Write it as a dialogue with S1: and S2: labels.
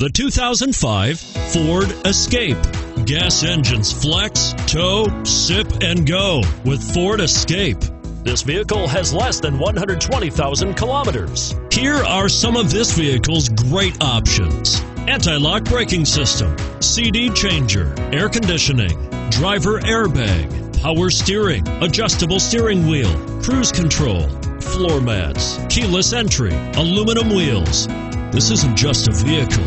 S1: The 2005 Ford Escape. Gas engines flex, tow, sip, and go with Ford Escape. This vehicle has less than 120,000 kilometers. Here are some of this vehicle's great options anti lock braking system, CD changer, air conditioning, driver airbag, power steering, adjustable steering wheel, cruise control, floor mats, keyless entry, aluminum wheels. This isn't just a vehicle,